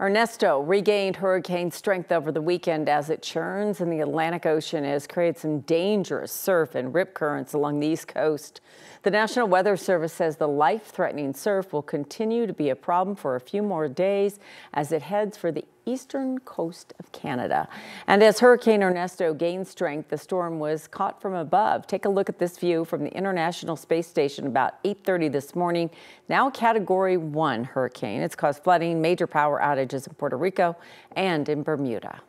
Ernesto regained hurricane strength over the weekend as it churns in the Atlantic Ocean has created some dangerous surf and rip currents along the East Coast. The National Weather Service says the life-threatening surf will continue to be a problem for a few more days as it heads for the eastern coast of Canada. And as Hurricane Ernesto gained strength, the storm was caught from above. Take a look at this view from the International Space Station about 8.30 this morning. Now a Category 1 hurricane. It's caused flooding, major power outages in Puerto Rico and in Bermuda.